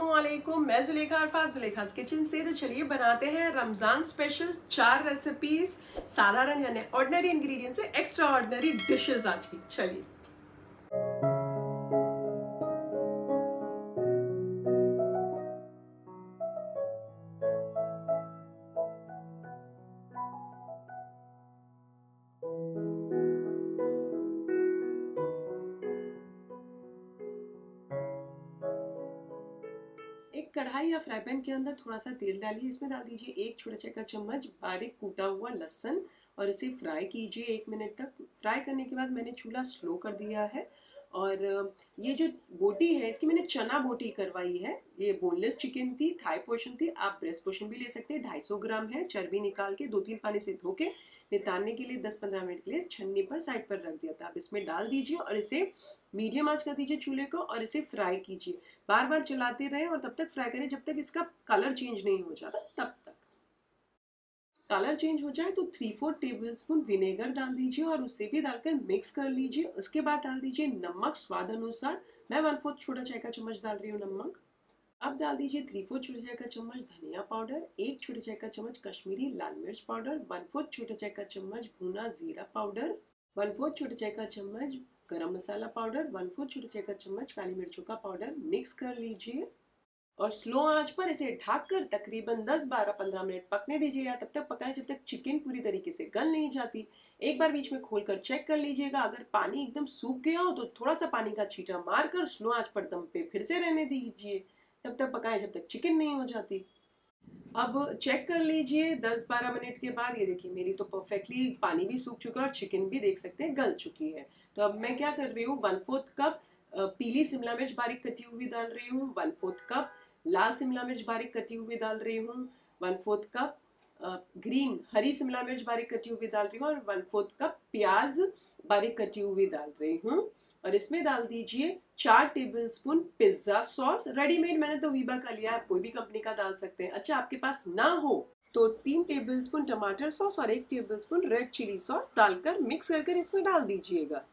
वालेकुम मैं जुलेखा अरफात जुलेखास किचन से। तो चलिए बनाते हैं रमज़ान स्पेशल चार रेसिपीज़ साधारण यानी ऑर्डनरी इंग्रेडिएंट से एक्स्ट्रा ऑर्डनरी डिशेज आज की। चलिए। कढ़ाई या फ्राई पैन के अंदर थोड़ा सा तेल डालिए। इसमें डाल दीजिए एक छोटा छोटा चम्मच बारीक कूटा हुआ लहसन और इसे फ्राई कीजिए एक मिनट तक। फ्राई करने के बाद मैंने चूल्हा स्लो कर दिया है और ये जो बोटी है, इसकी मैंने चना बोटी करवाई है। ये बोनलेस चिकन थी थाई पोर्शन थी। आप ब्रेस्ट पोर्शन भी ले सकते हैं। ढाई सौ ग्राम है। चर्बी निकाल के दो तीन पानी से धो के नितारने के लिए 10-15 मिनट के लिए छन्नी पर साइड पर रख दिया था। आप इसमें डाल दीजिए और इसे मीडियम आँच कर दीजिए चूल्हे को और इसे फ्राई कीजिए। बार बार चलाते रहे और तब तक फ्राई करें जब तक इसका कलर चेंज नहीं हो जाता, तब तक। कलर चेंज हो जाए तो three four tablespoon vinegar डाल दीजिए और उसे भी डालकर मिक्स कर लीजिए। उसके बाद डाल दीजिए नमक स्वाद अनुसार। मैं वन फोर्थ छोटा चाय का चम्मच डाल रही हूँ नमक। अब डाल दीजिए थ्री फोर्थ छोटे चाय का चम्मच धनिया पाउडर, एक छोटे चाय का चम्मच कश्मीरी लाल मिर्च पाउडर वन फोर्थ छोटे चाय का चम्मच भुना जीरा पाउडर वन फोर्थ छोटे चाय का चम्मच गरम मसाला पाउडर वन फोर्थ छोटे चाय का चम्मच काली मिर्चों का पाउडर। मिक्स कर लीजिए। और स्लो आँच पर इसे ढककर तकरीबन 10 12 15 मिनट पकने दीजिएगा। तब तक पकाएँ, जब तक चिकन पूरी तरीके से गल नहीं जाती। एक बार बीच में खोलकर चेक कर लीजिएगा। अगर पानी एकदम सूख गया हो तो थोड़ा सा पानी का छीटा मारकर स्लो आँच पर दम पे फिर से रहने दीजिए। तब तक पकाएँ, जब तक चिकन नहीं हो जाती। अब चेक कर लीजिए 10-12 मिनट के बाद। ये देखिए, मेरी तो परफेक्टली पानी भी सूख चुका है और चिकन भी देख सकते हैं, गल चुकी है। तो अब मैं क्या कर रही हूँ? वन फोर्थ कप पीली शिमला मिर्च बारीक कटी हुई डाल रही हूँ। वन फोर्थ कप लाल शिमला मिर्च बारीक कटी हुई डाल रही हूँ वन फोर्थ कप ग्रीन हरी शिमला मिर्च बारीक कटी हुई डाल रही हूँ और वन फोर्थ कप प्याज बारीक कटी हुई डाल रही हूँ। और इसमें डाल दीजिए चार tablespoon pizza sauce readymade मैंने तो वीबा का लिया है कोई भी कंपनी का डाल सकते हैं। अच्छा आपके पास ना हो तो तीन टेबल स्पून टमाटर सॉस और एक tablespoon red chilli sauce डालकर मिक्स करके इसमें डाल दीजिएगा।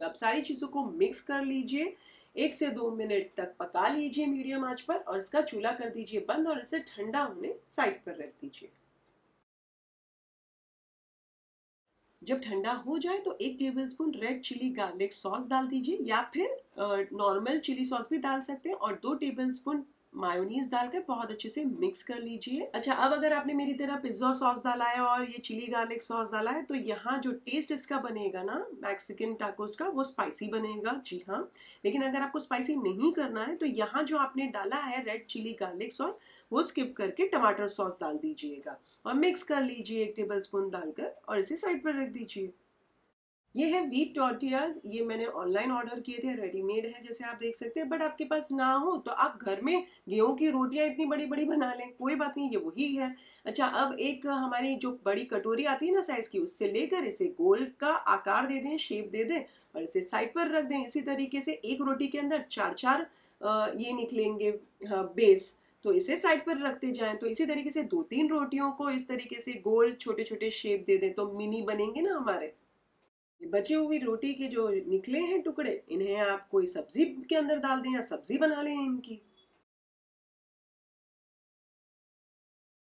अब सारी चीज़ों को मिक्स कर लीजिए। एक से दो मिनट तक पका लीजिए मीडियम आँच पर और इसका चूल्हा कर दीजिए बंद और इसे ठंडा होने साइड पर रख दीजिए। जब ठंडा हो जाए तो एक tablespoon red chilli garlic sauce डाल दीजिए या फिर नॉर्मल चिली सॉस भी डाल सकते हैं और दो टेबलस्पून मायोनीज डालकर बहुत अच्छे से मिक्स कर लीजिए। अच्छा अब अगर आपने मेरी तरह पिज्जा सॉस डाला है और ये चिली गार्लिक सॉस डाला है तो यहाँ जो टेस्ट इसका बनेगा ना मैक्सिकन टाकोस का, वो स्पाइसी बनेगा। जी हाँ लेकिन अगर आपको स्पाइसी नहीं करना है तो यहाँ जो आपने डाला है रेड चिली गार्लिक सॉस वो स्किप करके टमाटर सॉस डाल दीजिएगा। और मिक्स कर लीजिए एक टेबल स्पून डालकर और इसे साइड पर रख दीजिए। ये है वीट टॉर्टियाज ये मैंने ऑनलाइन ऑर्डर किए थे रेडीमेड है जैसे आप देख सकते हैं बट आपके पास ना हो तो आप घर में गेहूँ की रोटियाँ इतनी बड़ी बड़ी बना लें, कोई बात नहीं, ये वही है। अच्छा अब एक हमारी जो बड़ी कटोरी आती है ना साइज़ की, उससे लेकर इसे गोल का आकार दे दें शेप दे दें और इसे साइड पर रख दें, इसी तरीके से एक रोटी के अंदर चार चार ये निकलेंगे बेस तो इसे साइड पर रखते जाएँ तो इसी तरीके से दो तीन रोटियों को इस तरीके से गोल छोटे छोटे शेप दे दें तो मिनी बनेंगे ना हमारे। बची हुई रोटी के जो निकले हैं टुकड़े, इन्हें आप कोई सब्ज़ी के अंदर डाल दें या सब्ज़ी बना लें इनकी।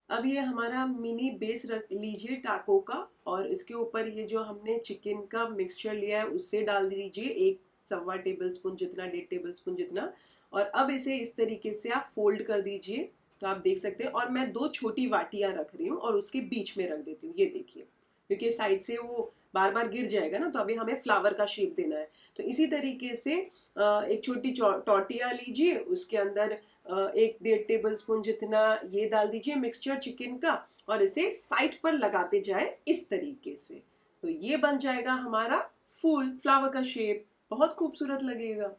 अब ये हमारा मिनी बेस रख लीजिए टाको का और इसके ऊपर ये जो हमने चिकन का मिक्सचर लिया है, उससे डाल दीजिए एक सवा टेबल स्पून जितना, डेढ़ टेबल स्पून जितना। और अब इसे इस तरीके से आप फोल्ड कर दीजिए तो आप देख सकते हैं। और मैं दो छोटी वाटियाँ रख रही हूँ और उसके बीच में रख देती हूँ। ये देखिए, क्योंकि साइड से वो बार बार गिर जाएगा ना तो अभी हमें फ्लावर का शेप देना है। तो इसी तरीके से एक छोटी टॉटिया लीजिए, उसके अंदर एक डेढ़ टेबल स्पून जितना ये डाल दीजिए मिक्सचर चिकन का, और इसे साइड पर लगाते जाए इस तरीके से। तो ये बन जाएगा हमारा फूल फ्लावर का शेप बहुत खूबसूरत लगेगा।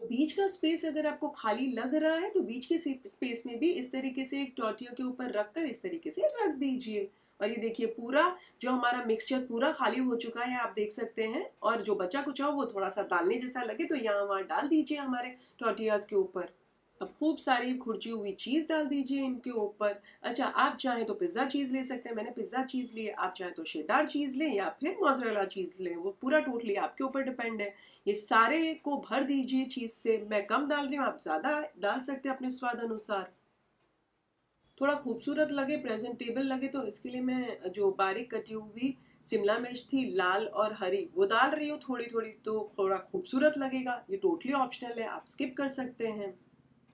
बीच का स्पेस अगर आपको खाली लग रहा है तो बीच के स्पेस में भी इस तरीके से एक टॉटिया के ऊपर रखकर इस तरीके से रख दीजिए। और ये देखिए पूरा जो हमारा मिक्सचर पूरा खाली हो चुका है, आप देख सकते हैं। और जो बचा कुचा हो वो थोड़ा सा डालने जैसा लगे तो यहाँ वहाँ डाल दीजिए हमारे टोटियाज के ऊपर। अब खूब सारी खुर्ची हुई चीज़ डाल दीजिए इनके ऊपर। अच्छा आप चाहें तो पिज़्ज़ा चीज़ ले सकते हैं। मैंने पिज़्ज़ा चीज़ ली आप चाहें तो शेडार चीज़ लें या फिर मोजरेला चीज़ लें, वो पूरा टोटली आपके ऊपर डिपेंड है। ये सारे को भर दीजिए चीज़ से। मैं कम डाल रही हूँ, आप ज़्यादा डाल सकते हैं अपने स्वाद अनुसार। थोड़ा खूबसूरत लगे प्रेजेंटेबल लगे तो इसके लिए मैं जो बारीक कटी हुई शिमला मिर्च थी, लाल और हरी, वो डाल रही हूँ थोड़ी थोड़ी तो थोड़ा खूबसूरत लगेगा। ये टोटली ऑप्शनल है, आप स्किप कर सकते हैं।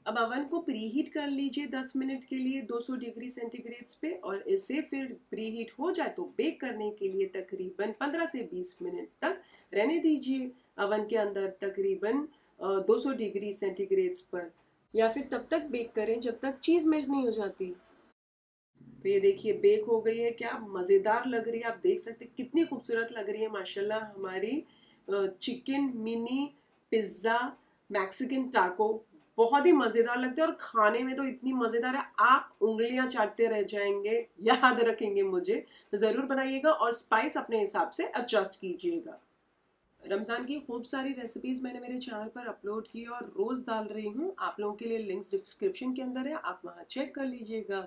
अब अवन को प्री हीट कर लीजिए 10 मिनट के लिए 200 डिग्री सेंटीग्रेड्स पे, और इसे फिर प्री हीट हो जाए तो बेक करने के लिए तकरीबन 15 से 20 मिनट तक रहने दीजिए। अवन के अंदर तकरीबन 200 डिग्री सेंटीग्रेड्स पर। या फिर तब तक बेक करें जब तक चीज़ मेल्ट नहीं हो जाती। तो ये देखिए, बेक हो गई है, क्या मज़ेदार लग रही है, आप देख सकते हैं, कितनी खूबसूरत लग रही है, माशाल्लाह, हमारी चिकन मिनी पिज़्ज़ा मैक्सिकन टाको, बहुत ही मज़ेदार लगता है और खाने में तो इतनी मज़ेदार है, आप उंगलियाँ चाटते रह जाएँगे, याद रखेंगे मुझे तो ज़रूर बनाइएगा और स्पाइस अपने हिसाब से एडजस्ट कीजिएगा। रमज़ान की खूब सारी रेसिपीज़ मैंने मेरे चैनल पर अपलोड की और रोज़ डाल रही हूँ। आप लोगों के लिए लिंक्स डिस्क्रिप्शन के अंदर है, आप वहाँ चेक कर लीजिएगा।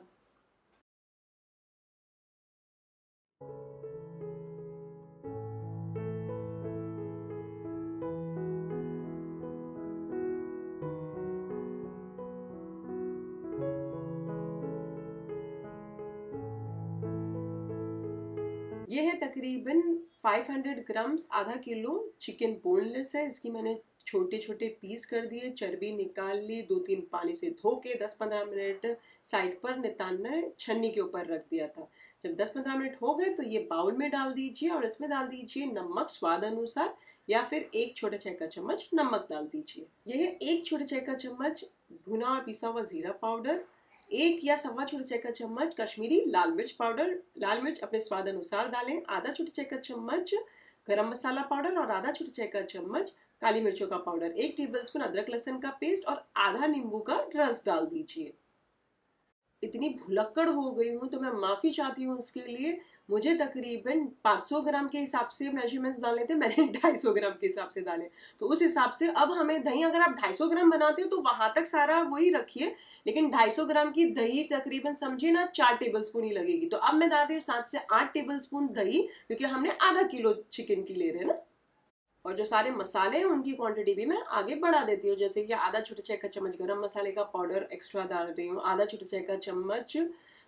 ये है तकरीबन 500 ग्राम्स आधा किलो चिकन बोनलेस है। इसकी मैंने छोटे छोटे पीस कर दिए, चर्बी निकाल ली दो तीन पानी से धो के 10-15 मिनट साइड पर नितानने छन्नी के ऊपर रख दिया था। जब 10-15 मिनट हो गए तो ये बाउल में डाल दीजिए और इसमें डाल दीजिए नमक स्वाद अनुसार या फिर एक छोटा चाय का चम्मच नमक डाल दीजिए। यह एक छोटा चाय का चम्मच भुना और पिसा हुआ जीरा पाउडर एक या सवा छोटे चाय का चम्मच, कश्मीरी लाल मिर्च पाउडर, लाल मिर्च अपने स्वाद अनुसार डालें, आधा छोटे चाय का चम्मच, गरम मसाला पाउडर और आधा छोटे चाय का चम्मच, काली मिर्चों का पाउडर, एक टेबलस्पून अदरक लहसन का पेस्ट और आधा नींबू का रस डाल दीजिए। इतनी भुलक्कड़ हो गई हूँ तो मैं माफ़ी चाहती हूँ इसके लिए। मुझे तकरीबन 500 ग्राम के हिसाब से मेजरमेंट्स डालने थे, मैंने 250 ग्राम के हिसाब से डाले। तो उस हिसाब से अब हमें दही, अगर आप 250 ग्राम बनाते हो तो वहाँ तक सारा वही रखिए, लेकिन 250 ग्राम की दही तकरीबन समझिए ना, चार टेबल स्पून ही लगेगी। तो अब मैं डाल रही हूँ सात से आठ टेबल स्पून दही, क्योंकि हमने आधा किलो चिकन की ले रहे हैं ना। और जो सारे मसाले हैं, उनकी क्वांटिटी भी मैं आगे बढ़ा देती हूँ। जैसे कि आधा छोटे चाय का चम्मच गरम मसाले का पाउडर एक्स्ट्रा डाल रही हूँ, आधा छोटे चाय का चम्मच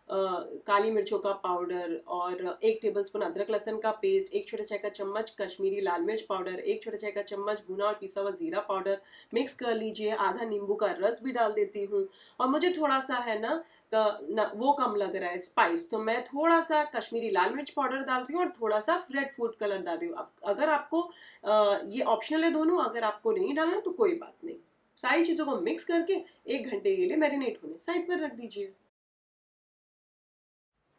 काली मिर्चों का पाउडर और एक टेबलस्पून अदरक लहसन का पेस्ट एक छोटा चाय का चम्मच कश्मीरी लाल मिर्च पाउडर एक छोटा चाय का चम्मच भुना और पिसा हुआ ज़ीरा पाउडर। मिक्स कर लीजिए आधा नींबू का रस भी डाल देती हूँ। और मुझे थोड़ा सा है ना, ना वो कम लग रहा है स्पाइस तो मैं थोड़ा सा कश्मीरी लाल मिर्च पाउडर डाल रही हूँ और थोड़ा सा रेड फ़ूड कलर डाल रही हूँ। अगर आपको आ, ये ऑप्शनल है दोनों अगर आपको नहीं डालना तो कोई बात नहीं। सारी चीज़ों को मिक्स करके एक घंटे के लिए मैरिनेट होने। साइड पर रख दीजिए।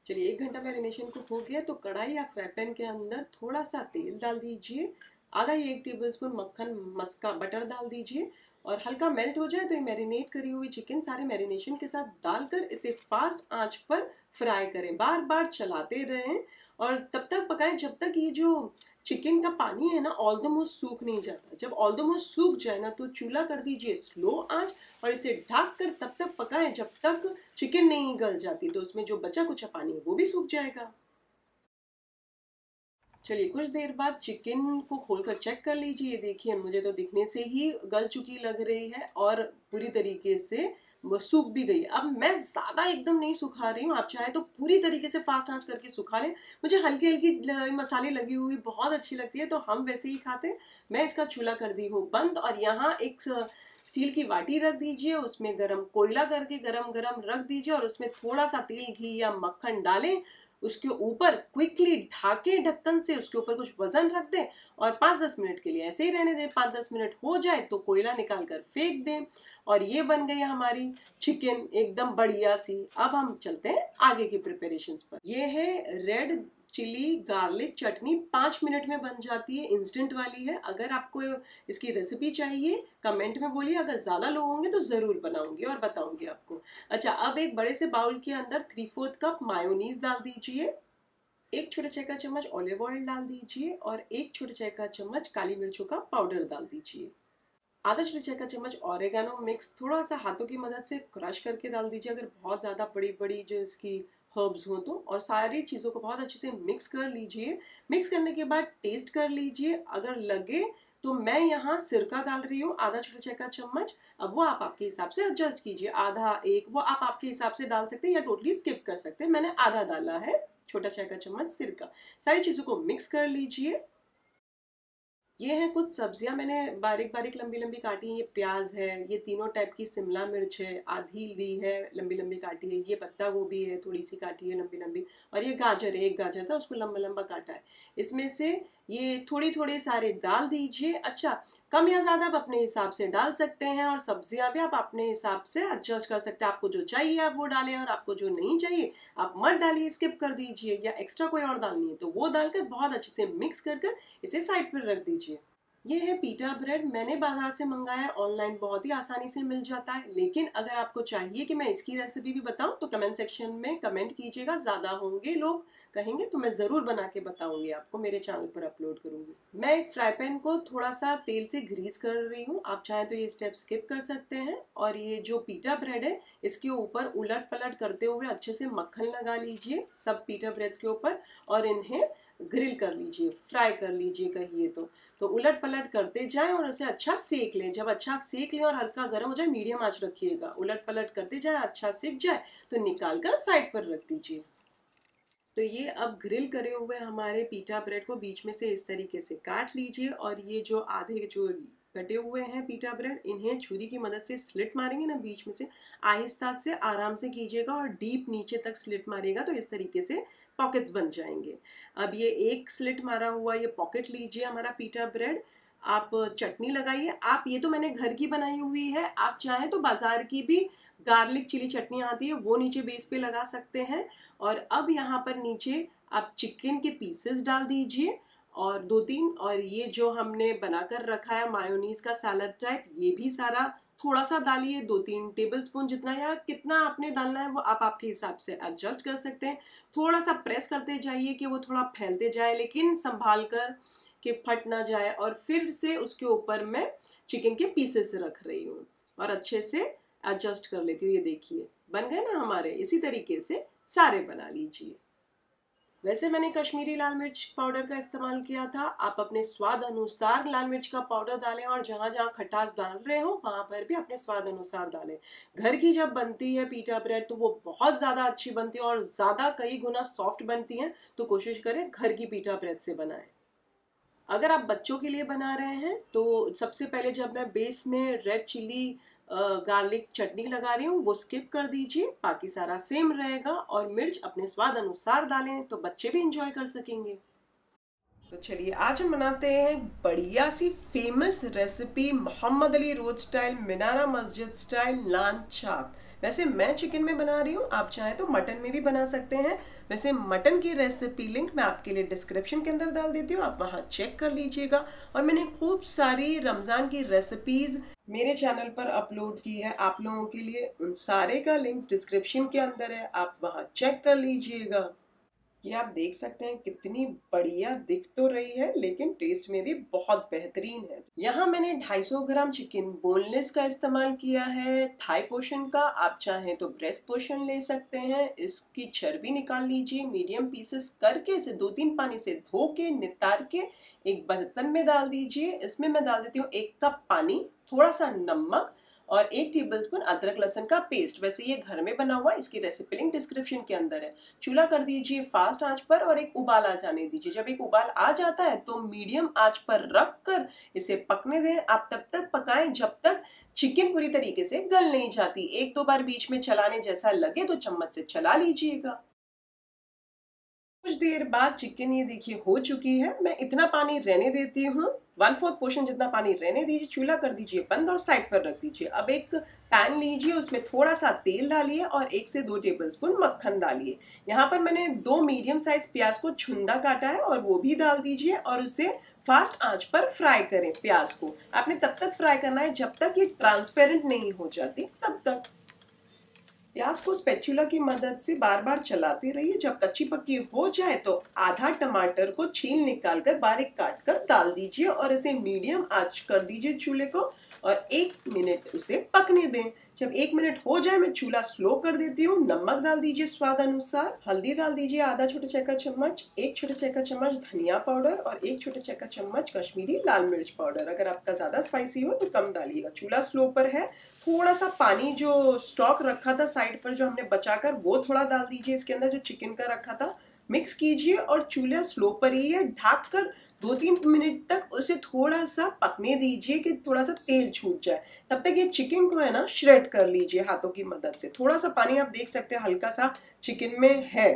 चलिए, एक घंटा मैरिनेशन को हो गया तो कढ़ाई या फ्राई पैन के अंदर थोड़ा सा तेल डाल दीजिए। आधा एक टेबल स्पून मक्खन मस्का बटर डाल दीजिए और हल्का मेल्ट हो जाए तो ये मैरिनेट करी हुई चिकन सारे मैरिनेशन के साथ डालकर इसे फास्ट आँच पर फ्राई करें। बार बार चलाते रहें और तब तक पकाएँ जब तक ये जो चिकन का पानी है ना ऑल द मोस्ट सूख नहीं जाता। जब ऑल द मोस्ट सूख जाए ना तो चूल्हा कर दीजिए स्लो आँच और इसे ढक कर तब तक पकाएँ। जब तक चिकन नहीं गल जाती तो उसमें जो बचा कुछ पानी है वो भी सूख जाएगा। चलिए, कुछ देर बाद चिकन को खोलकर चेक कर लीजिए। देखिए, मुझे तो दिखने से ही गल चुकी लग रही है और पूरी तरीके से सूख भी गई अब मैं ज़्यादा एकदम नहीं सुखा रही हूँ, आप चाहे तो पूरी तरीके से फास्ट आँच करके सुखा लें। मुझे हल्की हल्की मसाले लगी हुई बहुत अच्छी लगती है तो हम वैसे ही खाते हैं। मैं इसका चूल्हा कर दी हूँ बंद और यहाँ एक स्टील की वाटी रख दीजिए, उसमें गरम कोयला करके गरम गरम रख दीजिए और उसमें थोड़ा सा तेल, घी या मक्खन डालें। उसके ऊपर क्विकली ढाके ढक्कन से उसके ऊपर कुछ वज़न रख दें और पाँच दस मिनट के लिए ऐसे ही रहने दें। पाँच दस मिनट हो जाए तो कोयला निकाल कर फेंक दें और ये बन गई हमारी चिकन एकदम बढ़िया सी। अब हम चलते हैं आगे की प्रिपरेशंस पर। ये है रेड चिली गार्लिक चटनी पाँच मिनट में बन जाती है इंस्टेंट वाली है। अगर आपको इसकी रेसिपी चाहिए कमेंट में बोलिए। अगर ज़्यादा लोग होंगे तो ज़रूर बनाऊँगी और बताऊँगी आपको। अच्छा अब एक बड़े से बाउल के अंदर थ्री फोर्थ कप मायोनीज डाल दीजिए। एक छोटे चाय का चम्मच ऑलिव ऑयल डाल दीजिए और एक छोटे चाय का चम्मच काली मिर्चों का पाउडर डाल दीजिए। आधा छोटा चाय का चम्मच ऑरेगानो मिक्स थोड़ा सा हाथों की मदद से क्रश करके डाल दीजिए। अगर बहुत ज़्यादा बड़ी बड़ी जो इसकी हर्ब्स हों तो और सारी चीज़ों को बहुत अच्छे से मिक्स कर लीजिए। मिक्स करने के बाद टेस्ट कर लीजिए। अगर लगे तो मैं यहाँ सिरका डाल रही हूँ, आधा छोटा चाय का चम्मच। अब वो आप आपके हिसाब से एडजस्ट कीजिए। आधा एक, वो आप आपके हिसाब से डाल सकते हैं या टोटली स्किप कर सकते हैं। मैंने आधा डाला है, छोटा चाय का चम्मच सिरका। सारी चीज़ों को मिक्स कर लीजिए। ये हैं कुछ सब्ज़ियाँ, मैंने बारीक बारीक लंबी लंबी काटी है। ये प्याज है, ये तीनों टाइप की शिमला मिर्च है, आधी ली है लंबी लंबी काटी है। ये पत्ता गोभी है थोड़ी सी काटी है लंबी लंबी और ये गाजर है, एक गाजर था, उसको लंबा लंबा काटा है। इसमें से ये थोड़ी थोड़ी सारे डाल दीजिए। अच्छा कम या ज़्यादा आप अपने हिसाब से डाल सकते हैं और सब्ज़ियाँ भी आप अपने हिसाब से एडजस्ट कर सकते हैं। आपको जो चाहिए, आप वो डालें और आपको जो नहीं चाहिए, आप मत डालिए स्किप कर दीजिए या एक्स्ट्रा कोई और डालनी है तो वो डालकर बहुत अच्छे से मिक्स कर कर इसे साइड पर रख दीजिए। ये है पीटा ब्रेड। मैंने बाज़ार से मंगाया ऑनलाइन बहुत ही आसानी से मिल जाता है। लेकिन अगर आपको चाहिए कि मैं इसकी रेसिपी भी बताऊँ तो कमेंट सेक्शन में कमेंट कीजिएगा, ज़्यादा होंगे लोग कहेंगे तो मैं ज़रूर बना के बताऊँगी आपको, मेरे चैनल पर अपलोड करूँगी। मैं एक फ्राई पैन को थोड़ा सा तेल से ग्रीस कर रही हूँ। आप चाहें तो ये स्टेप स्किप कर सकते हैं। और ये जो पीटा ब्रेड है, इसके ऊपर उलट पलट करते हुए अच्छे से मक्खन लगा लीजिए, सब पीटा ब्रेड के ऊपर। और इन्हें ग्रिल कर लीजिए, फ्राई कर लीजिए कहिए तो। तो उलट पलट करते जाए और उसे अच्छा सेक लें। जब अच्छा सेक लें और हल्का गर्म हो जाए, मीडियम आँच रखिएगा। उलट पलट करते जाए अच्छा सेक जाए तो निकाल कर साइड पर रख दीजिए। तो ये अब ग्रिल करे हुए हमारे पीठा ब्रेड को बीच में से इस तरीके से काट लीजिए और ये जो आधे जो कटे हुए हैं पीटा ब्रेड। इन्हें छुरी की मदद से स्लिट मारेंगे ना बीच में से। आहिस्ता से, आराम से कीजिएगा और डीप नीचे तक स्लिट मारिएगा तो इस तरीके से पॉकेट्स बन जाएँगे। अब ये एक स्लिट मारा हुआ, ये पॉकेट लीजिए हमारा पीटा ब्रेड। आप चटनी लगाइए। आप, ये तो मैंने घर की बनाई हुई है। आप चाहें तो बाज़ार की भी गार्लिक चिली चटनी आती है, वो नीचे बेस पे लगा सकते हैं। और अब यहाँ पर नीचे आप चिकन के पीसेस डाल दीजिए। और दो तीन और ये जो हमने बनाकर रखा है मायोनीज का सैलड टाइप, ये भी सारा थोड़ा सा डालिए दो तीन टेबल स्पून जितना या कितना आपने डालना है वो आप आपके हिसाब से एडजस्ट कर सकते हैं। थोड़ा सा प्रेस करते जाइए कि वो थोड़ा फैलते जाए, लेकिन संभाल कर कि फट ना जाए, और फिर से उसके ऊपर मैं चिकन के पीसेस रख रही हूँ, और अच्छे से एडजस्ट कर लेती हूँ। ये देखिए, बन गए ना हमारे, इसी तरीके से सारे बना लीजिए। वैसे मैंने कश्मीरी लाल मिर्च पाउडर का इस्तेमाल किया था। आप अपने स्वाद अनुसार लाल मिर्च का पाउडर डालें और जहाँ जहाँ खटास डाल रहे हो, वहाँ पर भी अपने स्वाद अनुसार डालें। घर की जब बनती है पीटा ब्रेड तो वो बहुत ज़्यादा अच्छी बनती है और ज़्यादा कई गुना सॉफ्ट बनती हैं तो कोशिश करें घर की पीटा ब्रेड से बनाएँ। अगर आप बच्चों के लिए बना रहे हैं तो सबसे पहले जब मैं बेस में रेड चिल्ली गार्लिक चटनी लगा रही हूँ, वो स्किप कर दीजिए, बाकी सारा सेम रहेगा और मिर्च अपने स्वाद अनुसार डालें तो बच्चे भी इंजॉय कर सकेंगे। तो चलिए आज हम बनाते हैं बढ़िया सी famous recipe Mohammed Ali road style Minara Masjid style लान चाप वैसे मैं चिकन में बना रही हूँ, आप चाहें तो मटन में भी बना सकते हैं। वैसे मटन की रेसिपी लिंक मैं आपके लिए डिस्क्रिप्शन के अंदर डाल देती हूँ, आप वहाँ चेक कर लीजिएगा। और मैंने खूब सारी रमज़ान की रेसिपीज़ मेरे चैनल पर अपलोड की है, आप लोगों के लिए उन सारे का लिंक डिस्क्रिप्शन के अंदर है, आप वहाँ चेक कर लीजिएगा। ये आप देख सकते हैं कितनी बढ़िया दिख तो रही है, लेकिन टेस्ट में भी बहुत बेहतरीन है। यहाँ मैंने 250 ग्राम चिकन बोनलेस का इस्तेमाल किया है। थाई पोर्शन का आप चाहें तो ब्रेस्ट पोर्शन ले सकते हैं। इसकी चर्बी निकाल लीजिए मीडियम पीसेस करके इसे दो तीन पानी से धो के नितार के एक बर्तन में डाल दीजिए। इसमें मैं डाल देती हूँ एक कप पानी, थोड़ा सा नमक और एक टेबल स्पून अदरक लहसन का पेस्ट वैसे ये घर में बना हुआ, इसकी रेसिपी लिंक डिस्क्रिप्शन के अंदर है। चूल्हा कर दीजिए फास्ट आँच पर और एक उबाल आ जाने दीजिए। जब एक उबाल आ जाता है तो मीडियम आँच पर रख कर इसे पकने दें। आप तब तक पकाएँ जब तक चिकन पूरी तरीके से गल नहीं जाती। एक दो बार बीच में चलाने जैसा लगे तो चम्मच से चला लीजिएगा। कुछ देर बाद चिकन ये देखिए, हो चुकी है। मैं इतना पानी रहने देती हूँ। वन फोर्थ पोर्शन जितना पानी रहने दीजिए, चूल्हा कर दीजिए बंद और साइड पर रख दीजिए। अब एक पैन लीजिए, उसमें थोड़ा सा तेल डालिए और एक से दो टेबल स्पून मक्खन डालिए। यहाँ पर मैंने दो मीडियम साइज़ प्याज को छुंदा काटा है और वो भी डाल दीजिए और उसे फास्ट आँच पर फ्राई करें प्याज को। आपने तब तक फ्राई करना है जब तक ये ट्रांसपेरेंट नहीं हो जाती, तब तक। प्याज को स्पेचुला की मदद से बार बार चलाते रहिए। जब कच्ची पक्की हो जाए तो आधा टमाटर को छील निकाल कर बारीक काट कर डाल दीजिए और इसे मीडियम आँच कर दीजिए चूल्हे को और एक मिनट उसे पकने दें। जब एक मिनट हो जाए, मैं चूल्हा स्लो कर देती हूँ। नमक डाल दीजिए स्वाद अनुसार। हल्दी डाल दीजिए आधा छोटा चक्का चम्मच, एक छोटा चक्का चम्मच धनिया पाउडर और एक छोटा चक्का चम्मच कश्मीरी लाल मिर्च पाउडर। अगर आपका ज़्यादा स्पाइसी हो तो कम डालिएगा। चूल्हा स्लो पर है। थोड़ा सा पानी जो स्टॉक रखा था साइड पर जो हमने बचाकर, वो थोड़ा डाल दीजिए। इसके अंदर जो चिकन का रखा था मिक्स कीजिए और चूल्हा स्लो पर ही है। ढक कर दो तीन मिनट तक उसे थोड़ा सा पकने दीजिए कि थोड़ा सा तेल छूट जाए। तब तक ये चिकन को है ना श्रेड कर लीजिए हाथों की मदद से। थोड़ा सा पानी आप देख सकते हैं हल्का सा चिकन में है।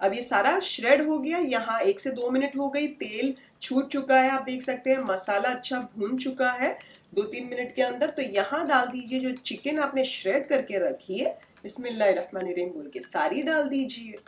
अब ये सारा श्रेड हो गया, यहाँ एक से दो मिनट हो गई, तेल छूट चुका है, आप देख सकते हैं, मसाला अच्छा भून चुका है दो तीन मिनट के अंदर। तो यहाँ डाल दीजिए, जो चिकन आपने श्रेड करके रखी है, बिस्मिल्लाहिर्रहमानिर्रहीम बोल के सारी डाल दीजिए।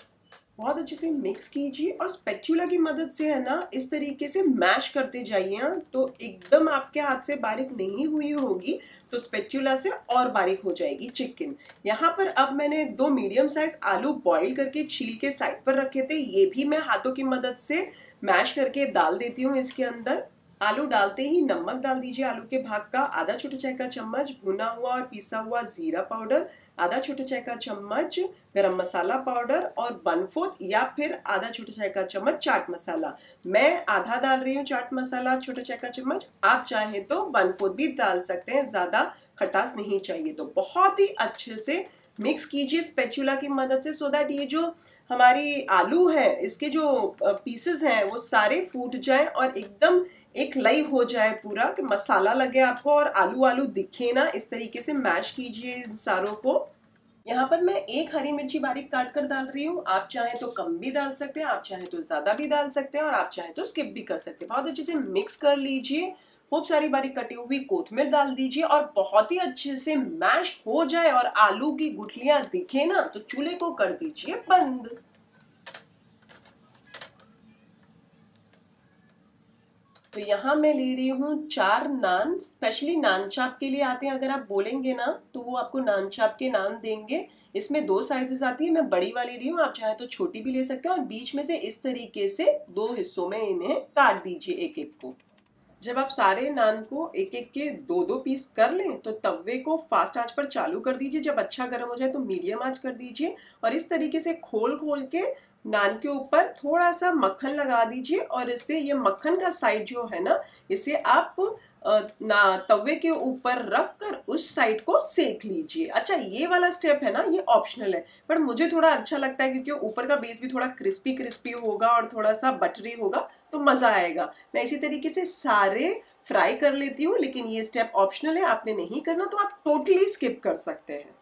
बहुत अच्छे से मिक्स कीजिए और स्पेचुला की मदद से, है ना, इस तरीके से मैश करते जाइए। तो एकदम आपके हाथ से बारीक नहीं हुई होगी तो स्पेचुला से और बारीक हो जाएगी चिकन यहाँ पर अब मैंने दो मीडियम साइज़ आलू बॉईल करके छील के साइड पर रखे थे। ये भी मैं हाथों की मदद से मैश करके डाल देती हूँ इसके अंदर। आलू डालते ही नमक डाल दीजिए आलू के भाग का। आधा छोटे चाय का चम्मच भुना हुआ और पीसा हुआ जीरा पाउडर, आधा छोटा चाय का चम्मच गरम मसाला पाउडर और वन फोर्थ या फिर आधा छोटा चाय का चम्मच चाट मसाला। मैं आधा डाल रही हूँ चाट मसाला, छोटा चाय का चम्मच। आप चाहे तो वन फोर्थ भी डाल सकते हैं, ज़्यादा खटास नहीं चाहिए। तो बहुत ही अच्छे से मिक्स कीजिए स्पेचुला की मदद से सो दैट ये जो हमारी आलू है, इसके जो पीसेस हैं, वो सारे फूट जाए और एकदम एक लई हो जाए पूरा कि मसाला लगे आपको और आलू आलू दिखे ना, इस तरीके से मैश कीजिए इन सारों को। यहाँ पर मैं एक हरी मिर्ची बारीक काट कर डाल रही हूँ। आप चाहें तो कम भी डाल सकते हैं, आप चाहें तो ज़्यादा भी डाल सकते हैं और आप चाहें तो स्किप भी कर सकते हैं। बहुत अच्छे से मिक्स कर लीजिए। खूब सारी बारीक कटी हुई कोथमीर डाल दीजिए और बहुत ही अच्छे से मैश हो जाए और आलू की गुठलियाँ दिखे ना तो चूल्हे को कर दीजिए बंद। तो यहाँ मैं ले रही हूँ चार नान स्पेशली नान चाप के लिए आते हैं, अगर आप बोलेंगे ना तो वो आपको नान चाप के नान देंगे। इसमें दो साइजेस आती है, मैं बड़ी वाली रही हूँ, आप चाहे तो छोटी भी ले सकते हैं और बीच में से इस तरीके से दो हिस्सों में इन्हें काट दीजिए एक एक को। जब आप सारे नान को एक एक के दो दो पीस कर लें तो तवे को फास्ट आँच पर चालू कर दीजिए। जब अच्छा गर्म हो जाए तो मीडियम आँच कर दीजिए और इस तरीके से खोल खोल के नान के ऊपर थोड़ा सा मक्खन लगा दीजिए और इससे ये मक्खन का साइड जो है ना, इसे आप ना, तवे के ऊपर रख कर उस साइड को सेक लीजिए। अच्छा ये वाला स्टेप है ना, ये ऑप्शनल है, पर मुझे थोड़ा अच्छा लगता है क्योंकि ऊपर का बेस भी थोड़ा क्रिस्पी क्रिस्पी होगा और थोड़ा सा बटरी होगा तो मज़ा आएगा। मैं इसी तरीके से सारे फ्राई कर लेती हूँ, लेकिन ये स्टेप ऑप्शनल है, आपने नहीं करना तो आप टोटली स्किप कर सकते हैं।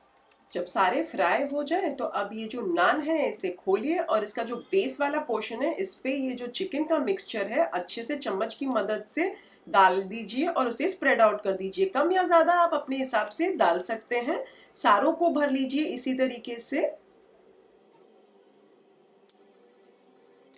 जब सारे फ्राई हो जाए तो अब ये जो नान है, इसे खोलिए और इसका जो बेस वाला पोर्शन है, इस पे ये जो चिकन का मिक्सचर है, अच्छे से चम्मच की मदद से डाल दीजिए और उसे स्प्रेड आउट कर दीजिए। कम या ज़्यादा आप अपने हिसाब से डाल सकते हैं। सारों को भर लीजिए इसी तरीके से।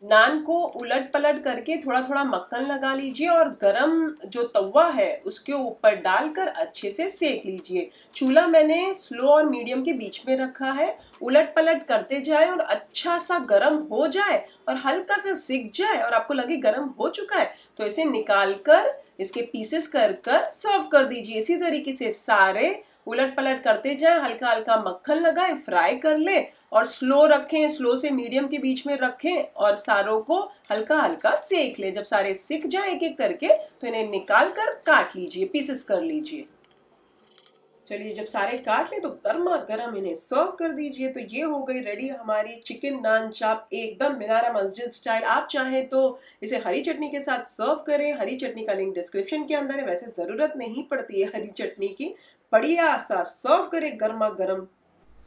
नान को उलट पलट करके थोड़ा थोड़ा मक्खन लगा लीजिए और गरम जो तवा है उसके ऊपर डालकर अच्छे से सेक लीजिए। चूल्हा मैंने स्लो और मीडियम के बीच में रखा है। उलट पलट करते जाए और अच्छा सा गरम हो जाए और हल्का सा सिक जाए और आपको लगे गरम हो चुका है तो इसे निकाल कर इसके पीसेस कर कर सर्व कर दीजिए। इसी तरीके से सारे उलट पलट करते जाए हल्का हल्का मक्खन लगाए फ्राई कर ले और स्लो रखें, स्लो से मीडियम के बीच में रखें और सारों को हल्का हल्का सेक लें। जब सारे सिक जाए एक एक करके तो इन्हें निकाल कर काट लीजिए पीसेस कर लीजिए। चलिए, जब सारे काट ले तो गर्मा गर्म इन्हें सर्व कर दीजिए। तो ये हो गई रेडी हमारी चिकन नान चाप एकदम मिनारा मस्जिद स्टाइल आप चाहें तो इसे हरी चटनी के साथ सर्व करें। हरी चटनी का लिंक डिस्क्रिप्शन के अंदर है। वैसे ज़रूरत नहीं पड़ती है हरी चटनी की। बढ़िया सा सर्व करें गर्मा गर्म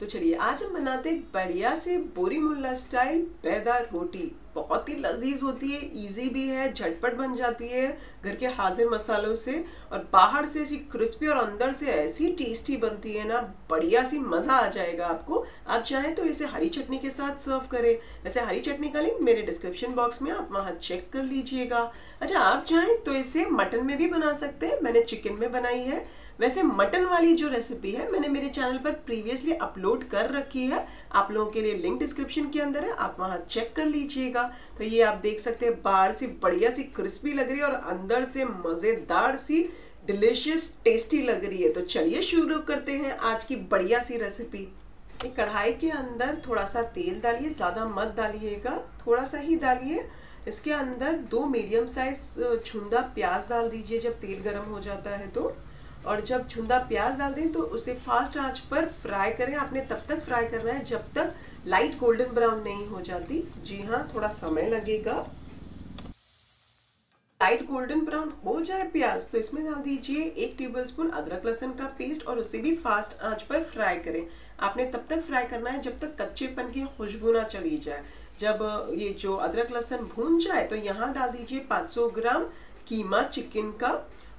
तो चलिए, आज हम बनाते हैं बढ़िया से बोरी मुल्ला स्टाइल पैदा रोटी। बहुत ही लजीज होती है इजी भी है, झटपट बन जाती है घर के हाजिर मसालों से और बाहर से ऐसी क्रिस्पी और अंदर से ऐसी टेस्टी बनती है ना, बढ़िया सी मज़ा आ जाएगा आपको। आप चाहें तो इसे हरी चटनी के साथ सर्व करें। वैसे हरी चटनी का लिंक मेरे डिस्क्रिप्शन बॉक्स में आप वहाँ चेक कर लीजिएगा। अच्छा आप चाहें तो इसे मटन में भी बना सकते हैं, मैंने चिकन में बनाई है। वैसे मटन वाली जो रेसिपी है, मैंने मेरे चैनल पर प्रीवियसली अपलोड कर रखी है। आप लोगों के लिए लिंक डिस्क्रिप्शन के अंदर है, आप वहाँ चेक कर लीजिएगा। तो ये आप देख सकते हैं, बाहर से बढ़िया सी क्रिस्पी लग रही है और अंदर से मज़ेदार सी डिलिशियस टेस्टी लग रही है। तो चलिए शुरू करते हैं आज की बढ़िया सी रेसिपी कढ़ाई के अंदर थोड़ा सा तेल डालिए, ज़्यादा मत डालिएगा, थोड़ा सा ही डालिए। इसके अंदर दो मीडियम साइज़ छुंदा प्याज डाल दीजिए जब तेल गर्म हो जाता है तो। और जब छुंदा प्याज डाल दें तो उसे फास्ट आँच पर फ्राई करें। आपने तब तक फ्राई करना है जब तक लाइट गोल्डन ब्राउन नहीं हो जाती। जी हाँ थोड़ा समय लगेगा। लाइट गोल्डन ब्राउन हो जाए प्याज तो इसमें डाल दीजिए एक टेबलस्पून अदरक लहसुन का पेस्ट और उसे भी फास्ट आँच पर फ्राई करें। आपने तब तक फ्राई करना है जब तक कच्चेपन की खुशबू ना चली जाए। जब ये जो अदरक लहसुन भून जाए तो यहाँ डाल दीजिए 500 ग्राम कीमा चिकन का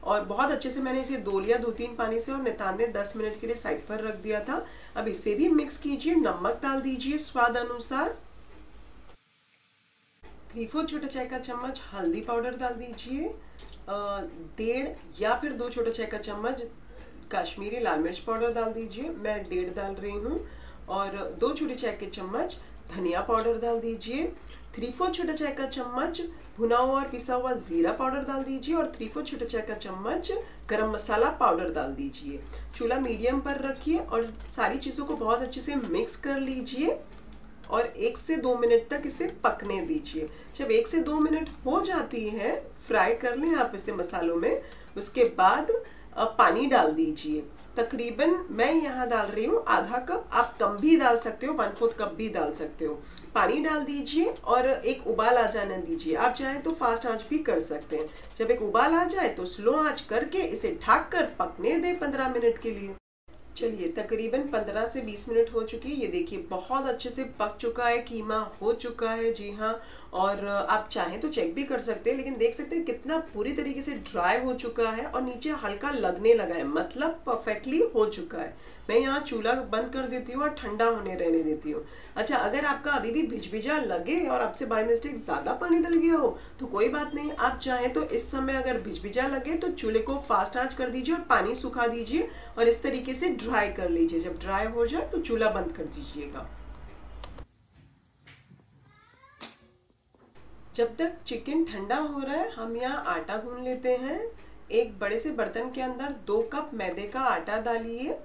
और बहुत अच्छे से मैंने इसे धो लिया, दो तीन पानी से और नितानवे दस मिनट के लिए साइड पर रख दिया था। अब इसे भी मिक्स कीजिए, नमक डाल दीजिए स्वाद अनुसार। थ्री फोर छोटा चाय का चम्मच हल्दी पाउडर डाल दीजिए। डेढ़ या फिर दो छोटा चाय का चम्मच काश्मीरी लाल मिर्च पाउडर डाल दीजिए। मैं डेढ़ डाल रही हूँ। और दो छोटे चाय के चम्मच धनिया पाउडर डाल दीजिए। थ्री फोर छोटा चाय का चम्मच भुना हुआ और पिसा हुआ जीरा पाउडर डाल दीजिए और थ्री फोर छोटा चाय का चम्मच, गरम मसाला पाउडर डाल दीजिए। चूल्हा मीडियम पर रखिए और सारी चीज़ों को बहुत अच्छे से मिक्स कर लीजिए और एक से दो मिनट तक इसे पकने दीजिए। जब एक से दो मिनट हो जाती है, फ्राई कर लें आप इसे मसालों में। उसके बाद पानी डाल दीजिए। तकरीबन मैं यहाँ डाल रही हूँ आधा कप। आप कम भी डाल सकते हो वन फोर्थ कप भी डाल सकते हो। पानी डाल दीजिए और एक उबाल आ जाने दीजिए। आप चाहें तो फास्ट आँच भी कर सकते हैं। जब एक उबाल आ जाए तो स्लो आँच करके इसे ढाक कर पकने दें पंद्रह मिनट के लिए। चलिए, तकरीबन 15 से 20 मिनट हो चुकी है। ये देखिए, बहुत अच्छे से पक चुका है, कीमा हो चुका है, जी हाँ। और आप चाहें तो चेक भी कर सकते हैं, लेकिन देख सकते हैं कितना पूरी तरीके से ड्राई हो चुका है और नीचे हल्का लगने लगा है। मतलब परफेक्टली हो चुका है। मैं यहाँ चूल्हा बंद कर देती हूँ और ठंडा होने रहने देती हूँ। अच्छा अगर आपका अभी भी भिजभिजा लगे और आपसे बाय मिस्टेक ज़्यादा पानी डल गया हो तो कोई बात नहीं, आप चाहें तो इस समय अगर भिजभिजा लगे तो चूल्हे को फास्ट आँच कर दीजिए और पानी सुखा दीजिए और इस तरीके से ड्राई कर लीजिए। जब ड्राई हो जाए तो चूल्हा बंद कर दीजिएगा। जब तक चिकन ठंडा हो रहा है, हम यहाँ आटा गूंद लेते हैं। एक बड़े से बर्तन के अंदर दो कप मैदे का आटा डालिए।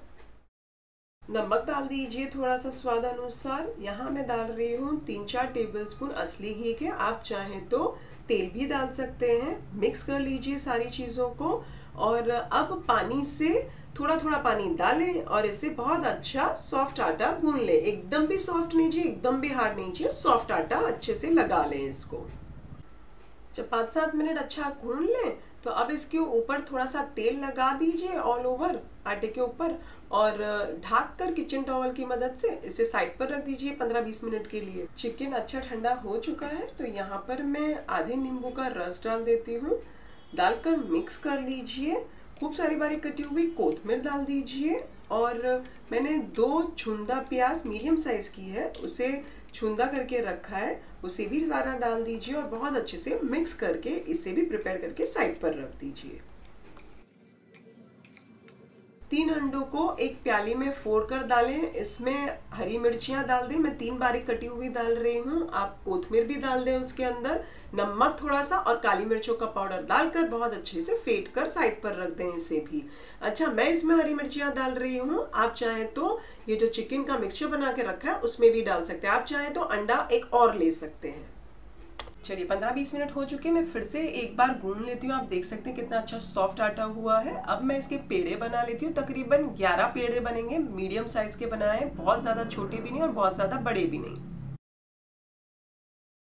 नमक डाल दीजिए थोड़ा सा स्वाद अनुसार। यहाँ मैं डाल रही हूँ तीन चार टेबलस्पून असली घी के। आप चाहें तो तेल भी डाल सकते हैं। मिक्स कर लीजिए सारी चीज़ों को। और अब पानी से थोड़ा थोड़ा पानी डालें और इसे बहुत अच्छा सॉफ्ट आटा गूंद लें। एकदम भी सॉफ्ट नहीं चाहिए, एकदम भी हार्ड नहीं चाहिए। सॉफ्ट आटा अच्छे से लगा लें इसको। जब पाँच सात मिनट अच्छा गूंद लें तो अब इसके ऊपर थोड़ा सा तेल लगा दीजिए ऑल ओवर आटे के ऊपर। और ढाक कर किचन टॉवल की मदद से इसे साइड पर रख दीजिए 15-20 मिनट के लिए। चिकन अच्छा ठंडा हो चुका है तो यहाँ पर मैं आधे नींबू का रस डाल देती हूँ। डालकर मिक्स कर लीजिए। खूब सारी बारी कटी हुई कोथमीर डाल दीजिए और, मैंने दो छुंदा प्याज मीडियम साइज़ की है, उसे छुंदा करके रखा है, उसे भी ज़्यादा डाल दीजिए और बहुत अच्छे से मिक्स करके इसे भी प्रिपेयर करके साइड पर रख दीजिए। तीन अंडों को एक प्याली में फोड़ कर डालें। इसमें हरी मिर्चियाँ डाल दें। मैं तीन बारीक कटी हुई डाल रही हूँ। आप कोथमीर भी डाल दें उसके अंदर। नमक थोड़ा सा और काली मिर्चों का पाउडर डालकर बहुत अच्छे से फेंट कर साइड पर रख दें इसे भी। अच्छा मैं इसमें हरी मिर्चियाँ डाल रही हूँ। आप चाहें तो ये जो चिकन का मिक्सचर बना के रखा है, उसमें भी डाल सकते हैं। आप चाहें तो अंडा एक और ले सकते हैं। चलिए, पंद्रह बीस मिनट हो चुके मैं फिर से एक बार गूंद लेती हूँ। आप देख सकते हैं कितना अच्छा सॉफ्ट आटा हुआ है। अब मैं इसके पेड़े बना लेती हूँ। तकरीबन ग्यारह पेड़े बनेंगे मीडियम साइज़ के बनाए बहुत ज़्यादा छोटे भी नहीं और बहुत ज़्यादा बड़े भी नहीं।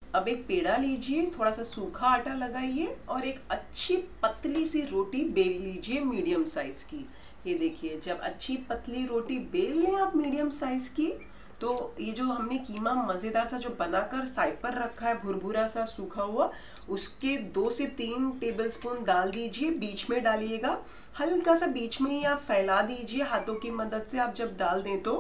अब एक पेड़ा लीजिए, थोड़ा सा सूखा आटा लगाइए और एक अच्छी पतली सी रोटी बेल लीजिए मीडियम साइज़ की। ये देखिए, जब अच्छी पतली रोटी बेल लें आप मीडियम साइज़ की तो ये जो हमने कीमा मज़ेदार सा जो बनाकर साइड पर रखा है, भुरभुरा सा सूखा हुआ, उसके दो से तीन टेबल स्पून डाल दीजिए, बीच में डालिएगा। हल्का सा बीच में ही आप फैला दीजिए हाथों की मदद से, आप जब डाल दें तो।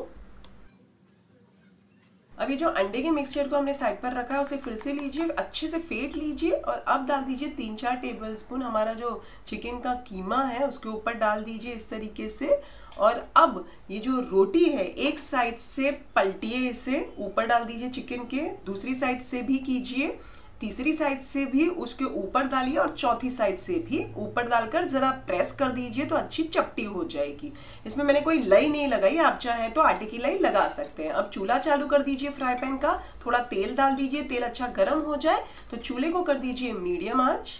अब ये जो अंडे के मिक्सचर को हमने साइड पर रखा है, उसे फिर से लीजिए, अच्छे से फेंट लीजिए और अब डाल दीजिए तीन चार टेबल स्पून हमारा जो चिकन का कीमा है, उसके ऊपर डाल दीजिए इस तरीके से। और अब ये जो रोटी है, एक साइड से पलटिए इसे, ऊपर डाल दीजिए चिकन के, दूसरी साइड से भी कीजिए, तीसरी साइड से भी उसके ऊपर डालिए और चौथी साइड से भी ऊपर डालकर जरा प्रेस कर दीजिए तो अच्छी चपटी हो जाएगी। इसमें मैंने कोई लई नहीं लगाई, आप चाहें तो आटे की लई लगा सकते हैं। अब चूल्हा चालू कर दीजिए फ्राई पैन का, थोड़ा तेल डाल दीजिए, तेल अच्छा गर्म हो जाए तो चूल्हे को कर दीजिए मीडियम आँच।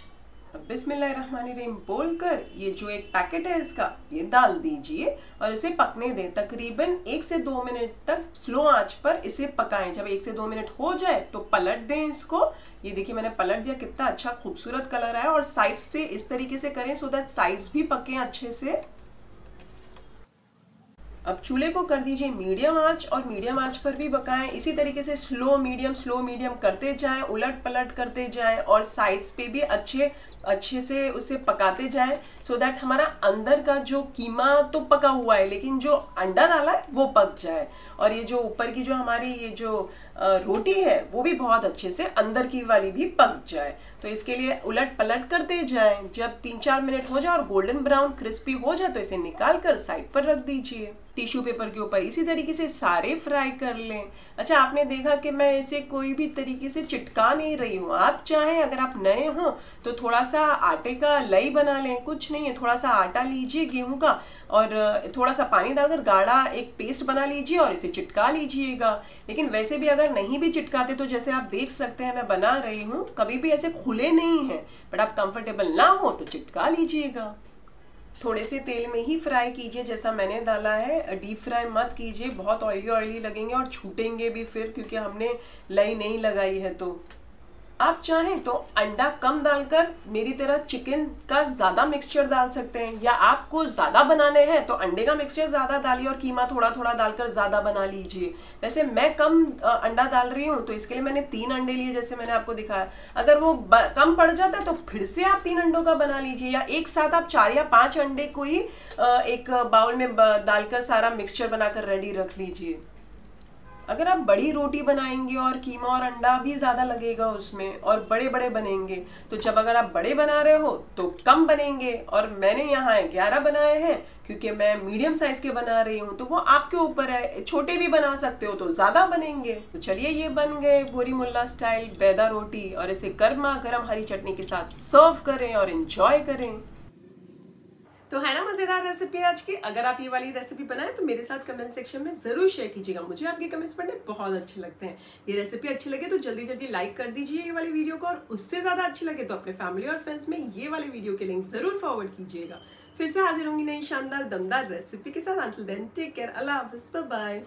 बिस्मिल्लाहिर्रहमानिर्रहीम बोलकर ये जो एक पैकेट है इसका, ये डाल दीजिए और इसे पकने दें। तकरीबन एक से दो मिनट तक स्लो आँच पर इसे पकाएँ। जब एक से दो मिनट हो जाए तो पलट दें इसको। ये देखिए मैंने पलट दिया, कितना अच्छा खूबसूरत कलर आया और साइज़ से इस तरीके से करें सो दैट साइज़ भी पके अच्छे से। अब चूल्हे को कर दीजिए मीडियम आँच और मीडियम आँच पर भी पकाएँ। इसी तरीके से स्लो, मीडियम स्लो, मीडियम करते जाएँ उलट पलट करते जाएँ और साइड्स पे भी अच्छे अच्छे से उसे पकाते जाएँ सो so दैट हमारा अंदर का जो कीमा तो पका हुआ है, लेकिन जो अंडा डाला है, वो पक जाए। और ये जो ऊपर की जो हमारी ये जो रोटी है, वो भी बहुत अच्छे से अंदर की वाली भी पक जाए। तो इसके लिए उलट पलट करते जाएँ। जब तीन चार मिनट हो जाए और गोल्डन ब्राउन क्रिस्पी हो जाए तो इसे निकाल कर साइड पर रख दीजिए। टिश्यू पेपर के ऊपर इसी तरीके से सारे फ्राई कर लें। अच्छा आपने देखा कि मैं इसे कोई भी तरीके से चिटका नहीं रही हूँ। आप चाहें, अगर आप नए हों तो थोड़ा सा आटे का लई बना लें। कुछ नहीं है, थोड़ा सा आटा लीजिए गेहूँ का और थोड़ा सा पानी डालकर गाढ़ा एक पेस्ट बना लीजिए और इसे चिटका लीजिएगा। लेकिन वैसे भी अगर नहीं भी चिटकाते तो जैसे आप देख सकते हैं, मैं बना रही हूँ। कभी भी ऐसे खुले नहीं हैं बट आप कंफर्टेबल ना हो तो चिटका लीजिएगा। थोड़े से तेल में ही फ्राई कीजिए, जैसा मैंने डाला है। डीप फ्राई मत कीजिए, बहुत ऑयली ऑयली लगेंगे और छूटेंगे भी फिर, क्योंकि हमने लई नहीं लगाई है तो। आप चाहें तो अंडा कम डालकर मेरी तरह चिकन का ज़्यादा मिक्सचर डाल सकते हैं, या आपको ज़्यादा बनाने हैं तो अंडे का मिक्सचर ज़्यादा डालिए और कीमा थोड़ा थोड़ा डालकर ज़्यादा बना लीजिए। वैसे मैं कम अंडा डाल रही हूँ तो इसके लिए मैंने तीन अंडे लिए जैसे मैंने आपको दिखाया। अगर वो कम पड़ जाता है तो फिर से आप तीन अंडों का बना लीजिए, या एक साथ आप चार या पाँच अंडे को ही एक बाउल में डालकर सारा मिक्सचर बनाकर रेडी रख लीजिए। अगर आप बड़ी रोटी बनाएँगे और कीमा और अंडा भी ज़्यादा लगेगा उसमें और बड़े बड़े बनेंगे तो जब अगर आप बड़े बना रहे हो तो कम बनेंगे। और मैंने यहाँ ग्यारह बनाए हैं, क्योंकि मैं मीडियम साइज़ के बना रही हूँ तो वो आपके ऊपर है। छोटे भी बना सकते हो तो ज़्यादा बनेंगे। तो चलिए ये बन गए बोरी मुल्ला स्टाइल, बैदा रोटी। और इसे गर्मा गर्म हरी चटनी के साथ सर्व करें और इन्जॉय करें। तो है ना मज़ेदार रेसिपी आज की? अगर आप ये वाली रेसिपी बनाए तो मेरे साथ कमेंट सेक्शन में ज़रूर शेयर कीजिएगा। मुझे आपके कमेंट्स पढ़ने बहुत अच्छे लगते हैं। ये रेसिपी अच्छी लगे तो जल्दी जल्दी लाइक कर दीजिए ये वाली वीडियो को, और उससे ज़्यादा अच्छी लगे तो अपने फैमिली और फ्रेंड्स में ये वाली वीडियो के लिंक ज़रूर फॉरवर्ड कीजिएगा। फिर से हाजिर होंगी नई शानदार, दमदार रेसिपी के साथ। टेक केयर अल्लाह हाफिज। बाय